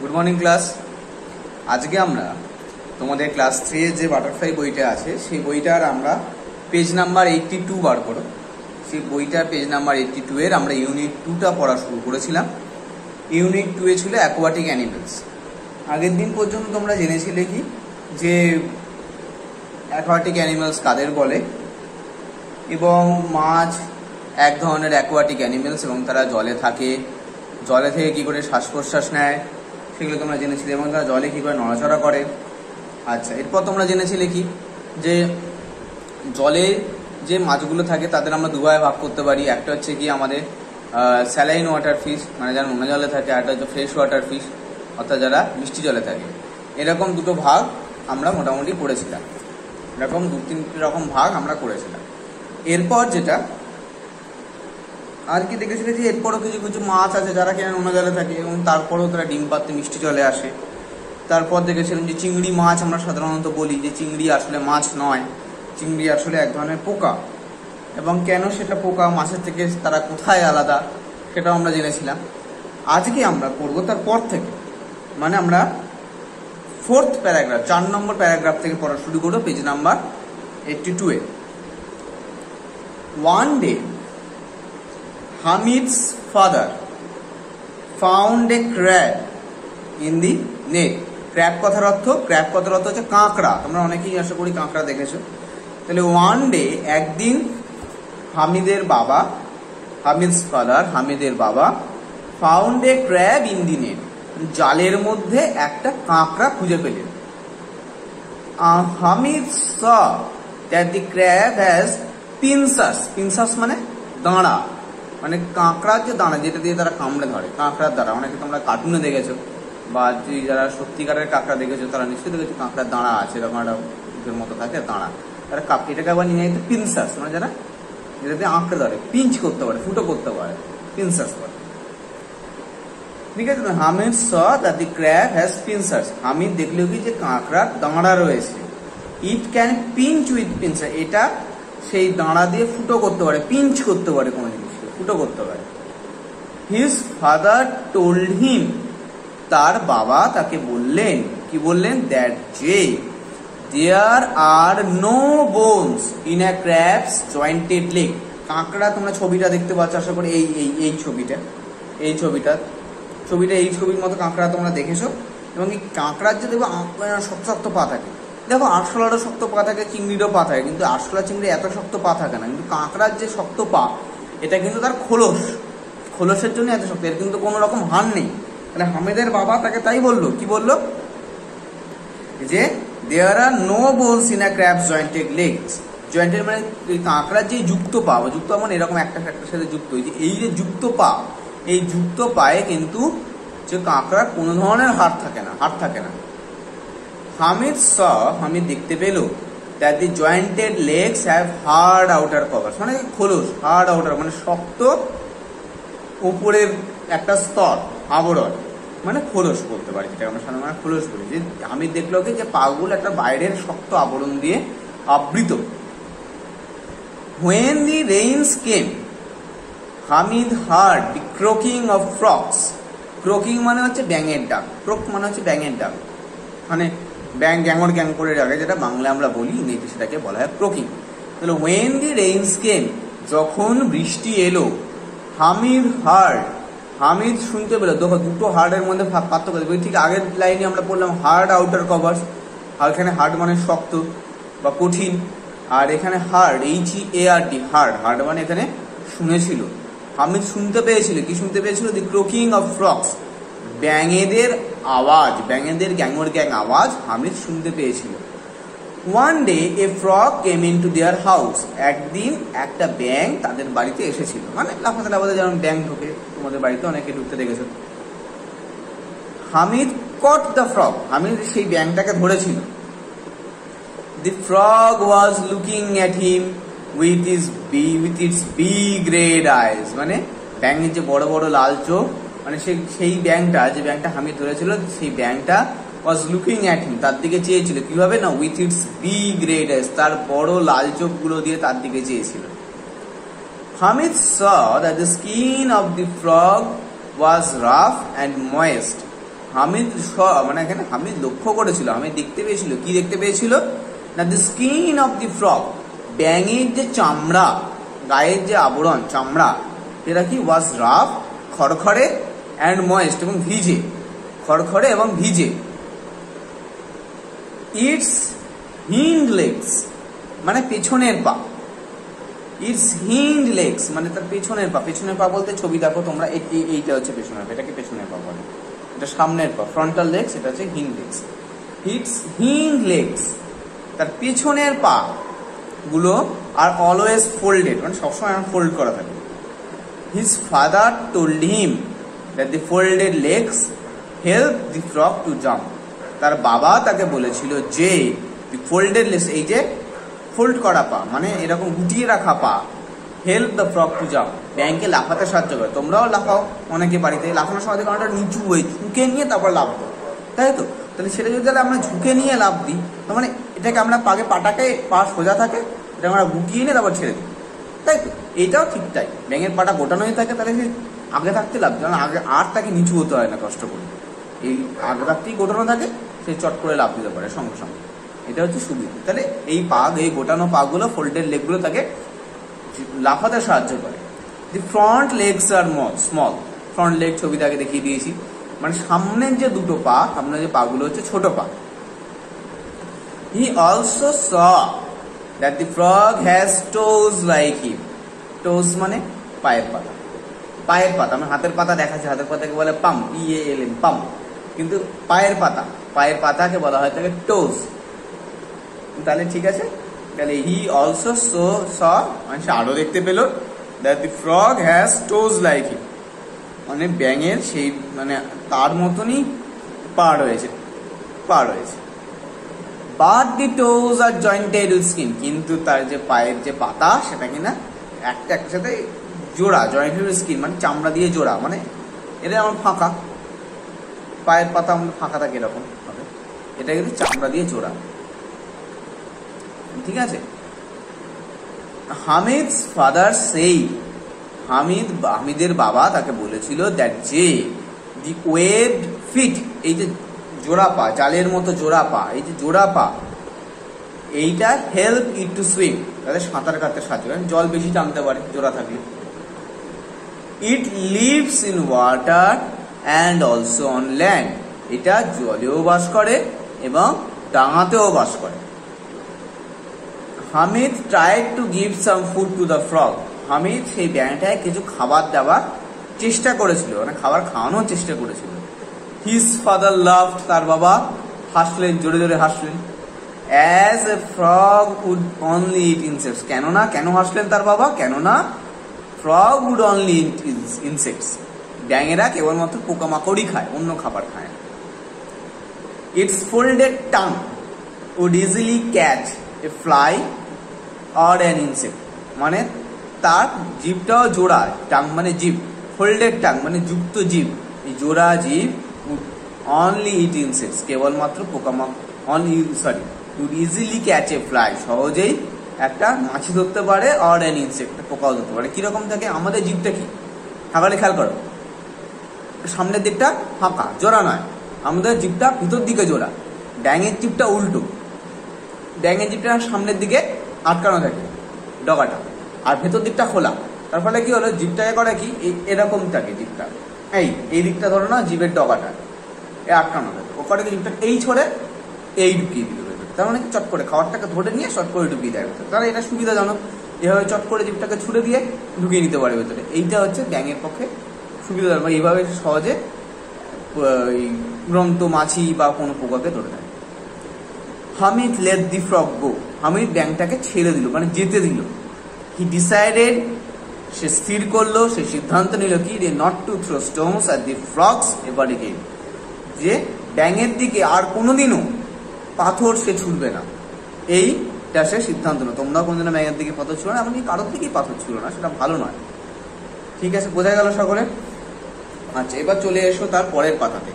Good morning class আজকে আমরা তোমাদের ক্লাস থ্রি যে বাটারফ্লাই বইটা আছে, সেই বইটার আমরা পেজ নাম্বার এইটটি টু বার করো সেই বইটার পেজ নাম্বার এইটটি টু এর আমরা ইউনিট টুটা পড়া শুরু করেছিলাম। ইউনিট টু এ ছিল অ্যাকোয়াটিক অ্যানিমেলস আগের দিন পর্যন্ত তোমরা জেনেছিলে কি? যে অ্যাকোয়াটিক অ্যানিমেলস কাদের বলে? এবং মাছ এক ধরনের অ্যাকোয়াটিক অ্যানিমেলস এবং তারা জলে থাকে। জলে থেকে কি করে শ্বাস প্রশ্বাস নেয়? সেগুলো তোমরা জেনেছিলে, এবং তারা জলে কি করে নড়াচড়া করে। আচ্ছা এরপর তোমরা জেনেছিলে কি? যে জলে যে মাছগুলো থাকে, তাদের আমরা দুভাবে ভাগ করতে পারি। একটা হচ্ছে কি আমাদের স্যালাইন ওয়াটার ফিশ মানে যারা নোনা জলে থাকে একটা হচ্ছে ফ্রেশ ওয়াটার ফিশ অর্থাৎ যারা মিষ্টি জলে থাকে। এরকম দুটো ভাগ আমরা মোটামুটি করেছিলাম। এরকম দু তিনটে রকম ভাগ আমরা করেছিলাম। এরপর যেটা আর কি দেখেছিলে যে এরপরও কিছু কিছু মাছ আছে যারা কিনা নোনা জলে থাকে, এবং তারপরেও তারা ডিম পাততে মিষ্টি জলে আসে। তারপর দেখেছিলাম যে চিংড়ি মাছ আমরা সাধারণত বলি যে চিংড়ি আসলে মাছ নয়। চিংড়ি আসলে এক ধরনের পোকা। এবং কেন সেটা পোকা, মাছের থেকে তারা কোথায় আলাদা, সেটাও আমরা জেনেছিলাম। আজকে আমরা করব তার পর থেকে। মানে আমরা ফোর্থ প্যারাগ্রাফ চার নম্বর প্যারাগ্রাফ থেকে পড়া শুরু করব page number eighty two A. One day Hamid's father found a crab in the net. Crab কথার অর্থ ক্র্যাব কথার অর্থ হচ্ছে কাঁকড়া। তোমরা অনেকেই আশা করি কাঁকড়া দেখেছ। তাহলে ওয়ান ডে একদিন হামিদের বাবা হামিদ's ফাদার হামিদের বাবা found a crab in the net জালের মধ্যে একটা কাঁকড়া খুঁজে পেলেন। Hamid saw that the crab has pincers pincers মানে দাঁড়া। মানে কাঁকড়ার যে দানা, যেটা দিয়ে তারা কামড়ে ধরে, কাঁকড়ার দ্বারা, অনেকে তোমরা কার্টুনে দেখেছ, বা যে যারা সত্যিকারের কাঁকড়া দেখেছ, তারা নিশ্চয়ই দেখেছ কাঁকড়ার দাঁড়া আছে, এরকম একটা মতো থাকে দাঁড়া তারা কাপ এটাকে আবার নিয়ে যেতে পিনসাস মানে যারা যেটা দিয়ে আঁকড়ে ধরে পিঞ্চ করতে পারে, ফুটো করতে পারে পিনসাস বলে। ঠিক আছে Hamid saw that the crab has pincers Hamid দেখলেও কি যে কাঁকড়ার দাঁড়া রয়েছে। It can pinch with pincers এটা সেই দাঁড়া দিয়ে ফুটো করতে পারে পিঞ্চ করতে পারে কোনো জিনিস। ফুটো করতে পারে। হিজ ফাদার টোল্ড হিম তার বাবা তাকে বললেন, কি বললেন? দ্যাট যে there are no bones in a crab's jointed leg কাঁকড়া তোমরা ছবিটা দেখতে পাচ্ছ, আশা করি এই এই এই ছবিটা এই ছবিটা ছবিটা এই ছবির মতো কাঁকড়া তোমরা দেখেছ। এবং এই কাঁকড়ার যে দেখব শক্ত শক্ত পা থাকে। দেখো, আরশোলারও শক্ত পা থাকে, চিংড়িরও পা থাকে, কিন্তু আরশোলা চিংড়ি এত শক্ত পা থাকে না। কিন্তু কাঁকড়ার যে শক্ত পা এটা কিন্তু তার খোলস। খোলসের জন্য এত শক্ত, এর কিন্তু কোনো রকম হার নেই। তাহলে হামিদের বাবা তাকে তাই বলল, কি বলল? যে there are no bones in a crabs jointed legs jointed মানে কাঁকড়ার যে যুক্ত পা, বা যুক্ত মানে এরকম একটা একটার সাথে যুক্ত। যে, এই যে যুক্ত পা, এই যুক্ত পায়ে কিন্তু যে কাঁকড়ার কোনো ধরনের হাড় থাকে না, হাড় থাকে না। হামিদ স, হামিদ দেখতে পেল। That the jointed legs have hard outer cover মানে খোলস হার্ড আউটার মানে শক্ত উপরের একটা স্তর, আবরণ। মানে খোলস বলতে পারি যেটা আমরা সাধারণত খোলস বলি। যে আমি দেখল কি? যে পাগুলো একটা বাইরের শক্ত আবরণ দিয়ে আবৃত। When the rains came Hamid heard the croaking of frogs croaking মানে হচ্ছে ব্যাঙের ডাক। ক্রোক মানে হচ্ছে ব্যাঙের ডাক। মানে ব্যাং গ্যাঙর গ্যাং করে ডাকে যেটা বাংলা আমরা বলি ইংরেজি সেটাকে বলা হয় ক্রোকিং তাহলে ওয়েন দি রেইনস কেম যখন বৃষ্টি এলো, হামিদ হার্ড হামিদ শুনতে পেল, দেখো দুটো হার্ডের মধ্যে পার্থক্য ঠিক আগের লাইনে আমরা পড়লাম হার্ড আউটার কভার আর এখানে হার্ড মানে শক্ত বা কঠিন, আর এখানে hard H A R D hard hard মানে এখানে শুনেছিল। হামিদ শুনতে পেয়েছিল, কি শুনতে পেয়েছিল? দি ক্রোকিং অফ ফ্রক্স ব্যাঙেদের আওয়াজ, ব্যাঙেদের গ্যাঙর গ্যাং আওয়াজ হামিদ শুনতে পেয়েছিল। One day a frog came into their house একদিন একটা ব্যাং তাদের বাড়িতে এসেছিল। মানে লাফাতে লাফাতে যেমন ব্যাং ঢোকে, তোমাদের বাড়িতে অনেকে ঢুকতে দেখেছ। Hamid caught the frog Hamid সেই ব্যাংটাকে ধরেছিল। The frog was looking at him with is B with its big red eyes মানে ব্যাঙের যে বড় বড় লাল চোখ মানে সেই সেই ব্যাংকটা, যে ব্যাংকটা হামিদ ধরেছিল, সেই ব্যাংকটা ওয়াজ লুকিং অ্যাট হিম তার দিকে চেয়েছিল। কীভাবে? না উইথ ইটস বিগ রেড তার বড় লাল চোখগুলো দিয়ে তার দিকে চেয়েছিল। Hamid saw that the skin of the frog was rough and moist. Hamid saw মানে এখানে হামিদ লক্ষ্য করেছিল, হামিদ দেখতে পেয়েছিল। কি দেখতে পেয়েছিল? না the skin of the frog ব্যাঙের যে চামড়া, গায়ের যে আবরণ, চামড়া, সেটা কি? ওয়াজ রাফ খড়খড়ে অ্যান্ড ময়েস্ট এবং ভিজে, খড়খড়ে এবং ভিজে। ইটস হিন্ড লেগস মানে পেছনের পা। ইটস হিন্ড লেগস মানে তার পেছনের পা। পেছনের পা বলতে ছবি দেখো তোমরা, এই- এই- এইটা হচ্ছে পেছনের পা, এটাকে পেছনের পা বলে। এটা সামনের পা ফ্রন্টাল লেগস এটা হচ্ছে hind legs it's hind legs তার পেছনের পা গুলো আর অলওয়েজ ফোল্ডেড মানে সবসময় ফোল্ড করা থাকে। His father told him that the folded legs help the frog to jump তার বাবা তাকে বলেছিল, যে দি ফোল্ডেড লেগস এই যে ফোল্ড করা পা মানে এরকম গুটিয়ে রাখা পা help the frog to jump ব্যাংকে লাফাতে সাহায্য করে। তোমরাও লাফাও, অনেকে বাড়িতে লাফানোর সময় অনেকটা নিচু হয়ে ঝুঁকে নিয়ে তারপর লাভ তাই তো? তাহলে সেটা যদি আমরা ঝুঁকে নিয়ে লাভ দিই, তার মানে এটাকে আমরা পাগে পাটাকে, পা সোজা থাকে এটা আমরা গুটিয়ে নিয়ে তারপর ছেড়ে দিই। তাই তো? এটাও ঠিক তাই। ব্যাঙের পাটা গোটানো হয়ে থাকে, তাহলে সে আগে থাকতে লাভ কারণ আগে আর তাকে নিচু হতে হয় না কষ্ট করে। এই আগে থাকতেই গোটানো থাকে, সে চট করে লাভ দিতে পারে সঙ্গে সঙ্গে। এটা হচ্ছে সুবিধা। তাহলে এই পাগ, এই গোটানো পাগুলো ফোল্ডেড লেগগুলো তাকে লাফাতে সাহায্য করে। The front legs are small front leg ছবিতে আগে দেখিয়ে দিয়েছি। মানে সামনের যে দুটো পা, সামনের যে পাগুলো হচ্ছে ছোট পা। He also saw that the frog has toes like him toes মানে পায়ের পাতা। পায়ের পাতা মানে হাতের পাতা দেখাচ্ছে, হাতের পাতাকে বলে পাম ইয়ে এল এম পাম। কিন্তু পায়ের পাতা, পায়ের পাতাকে বলা হয় তাকে টোজ। তাহলে ঠিক আছে? তাহলে হি অলসো সো, স মানে সে আরও দেখতে পেল that the frog has toes like him মানে ব্যাঙের সেই মানে তার মতনই পা রয়েছে পা রয়েছে। But the toes are jointed with skin কিন্তু তার যে পায়ের যে পাতা, সেটা কিনা একটা একটার সাথে জোড়া জয়েন্টেড স্কিন মানে চামড়া দিয়ে জোড়া মানে এটা আমার ফাঁকা। পায়ের পাতা আমাদের ফাঁকা থাকে এরকম হবে? এটা কিন্তু চামড়া দিয়ে জোড়া। ঠিক আছে? হামিদস ফাদার সেই, হামিদ, হামিদের বাবা তাকে বলেছিল দ্যাট যে দি ওয়েব ফিট এই যে জোড়া পা, জালের মতো জোড়া পা, এই যে জোড়া পা, এইটা হেল্প ইট টু সুইম তাদের সাঁতার কাটতে সাহায্য করে। জল বেশি টানতে পারে, জোড়া থাকলে। It lives in water and also on land এটা জলেও বাস করে এবং ডাঙাতেও বাস করে। Hamid try to give some food to the frog Hamid সেই ব্যাঙটায় কিছু খাবার দেওয়ার চেষ্টা করেছিল মানে খাবার খাওয়ানোর চেষ্টা করেছিল। হিজ ফাদার লাভ তার বাবা। হাসলেন, জোরে জোরে হাসলেন। As a frog would only eat insects কেননা, কেন হাসলেন তার বাবা? কেননা ফ্রগ উড অনলি ইনসেক্টস ব্যাঙেরা কেবলমাত্র পোকামাকড়ই খায়, অন্য খাবার খায় না। Its folded tongue would easily catch a fly or an insect মানে তার জীবটাও জোড়া টাং মানে জীব ফোল্ডেড টাং মানে যুক্ত জীব এই জোড়া জীব অনলি ইট ইনসেক্টস কেবলমাত্র পোকামাক on sorry would easily catch a fly সহজেই একটা মাছি ধরতে পারে অর অ্যান ইনসেক্ট পোকাও ধরতে পারে। কীরকম থাকে? আমাদের জীবটা কি? তাহলে খেয়াল করো। সামনের দিকটা ফাঁকা, জোড়া নয়। আমাদের জিপটা ভিতর দিকে জোড়া। ড্যাঙের জিপটা উল্টো। ড্যাঙের জিপটা সামনের দিকে আটকানো থাকে ডগাটা। আর ভেতর দিকটা খোলা। তার ফলে কি হলো? জিপটাকে করে কি? এরকম থাকে জিপটা এই এই দিকটা ধরো না জিপের ডগাটা। এ আটকানো থাকে। ও করে জিপটা এই ছড়ে এই ঢুকিয়ে দিল। তার মানে কি? চট করে। খাবারটাকে ধরে নিয়ে চট করে ঢুকিয়ে দেয় ভেতরে। তাহলে এটা সুবিধাজনক। এভাবে চট করে জিপটাকে ছুড়ে দিয়ে ঢুকিয়ে নিতে পারে ভেতরে। এইটা হচ্ছে ব্যাঙের পক্ষে সুবিধাজনক। এইভাবে সহজে এই উড়ন্ত মাছি বা কোনো পোকাকে ধরে নেয়। Hamid let the frog go. Hamid ব্যাংকটাকে ছেড়ে দিল মানে যেতে দিল। হি ডিসাইডেড সে স্থির করল, সে সিদ্ধান্ত নিল কি? রে নট টু থ্রো স্টোনস আর দি এবার এগেইন যে ব্যাঙের দিকে আর কোনোদিনও পাথর সে ছুটবে না। এই সে সিদ্ধান্ত নিল তোমরা কোনোদিনও ব্যাঙের দিকে পাথর ছিল না, এমনকি কারোর দিকেই পাথর ছিল না, সেটা ভালো নয়। ঠিক আছে, বোঝা গেল সকলে আচ্ছা এবার চলে এসো তার পরের পাতাতে।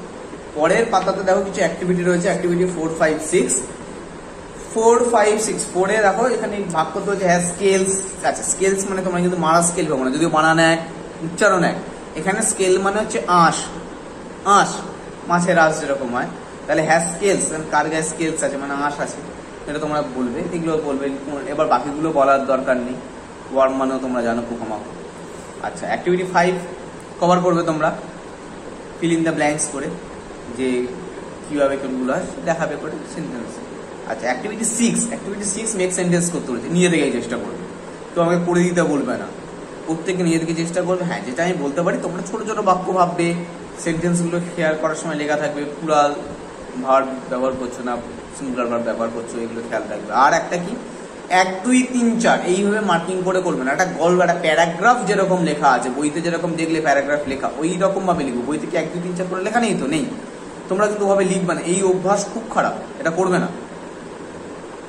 পরের পাতাতে দেখো কিছু অ্যাক্টিভিটি রয়েছে activity four five six four five six ফোরে দেখো এখানে ভাগ করতে হচ্ছে হ্যাঁ স্কেলস আচ্ছা স্কেলস মানে তোমরা কিন্তু মারা স্কেল পাবো না, যদিও বানান এক উচ্চারণ এক এখানে স্কেল মানে হচ্ছে আঁশ। আঁশ, মাছের আঁশ যেরকম হয়। তাহলে হ্যাজ স্কেলস কার গায়ে স্কেলস আছে? মানে আঁশ আছে। এটা তোমরা বলবে এগুলো বলবে। এবার বাকিগুলো বলার দরকার নেই। ওয়ার্ম মানেও তোমরা জানো পোকামাকড়। আচ্ছা অ্যাক্টিভিটি ফাইভ কভার করবে তোমরা। ফিল ইন দ্য ব্ল্যাঙ্কস করে, যে কীভাবে কোনগুলো হয়, দেখাবে করে সেন্টেন্স আচ্ছা activity six activity six make sentence করতে বলেছে। নিজে থেকেই চেষ্টা করবে। কেউ আমাকে করে দিতে বলবে না। প্রত্যেকে নিজে থেকে চেষ্টা করবে। হ্যাঁ যেটা আমি বলতে পারি, তোমরা ছোট ছোট বাক্য ভাববে। সেন্টেন্সগুলো শেয়ার করার সময় লেখা থাকবে প্লুরাল ভার্ব ব্যবহার করছ না সিঙ্গুলার ভার্ব ব্যবহার করছ, এগুলো খেয়াল রাখবে। আর একটা কি? এক, দুই, তিন, চার, এইভাবে মার্কিং করে করবে না। একটা গল্প, একটা প্যারাগ্রাফ যেরকম লেখা আছে, বইতে যেরকম দেখলে প্যারাগ্রাফ লেখা, ওই রকম ভাবে লিখব। বইতে কি এক, দুই, তিন, চার করে লেখা নেই তো? নেই। তোমরা কিন্তু ভাবে লিখবে না। এই অভ্যাস খুব খারাপ। এটা করবে না।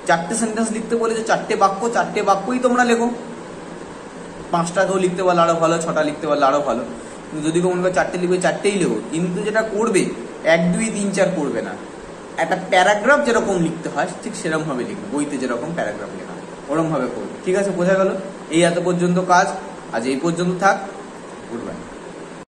চারটে সেন্টেন্স লিখতে বলে যে চারটে বাক্য, চারটে বাক্যই তোমরা লেখো। পাঁচটা কেউ লিখতে পারলে আরও ভালো, ছটা লিখতে পারলে আরও ভালো। যদি কোনো চারটে লিখবে, চারটেই লেখো। কিন্তু যেটা করবে এক, দুই, তিন, চার করবে না। একটা প্যারাগ্রাফ যেরকম লিখতে হয়, ঠিক সেরকম ভাবে লিখবে। বইতে যেরকম প্যারাগ্রাফ লেখা হয় ওরকম ভাবে করবে ঠিক আছে, বোঝা গেল? এই এত পর্যন্ত কাজ, আজ এই পর্যন্ত থাক।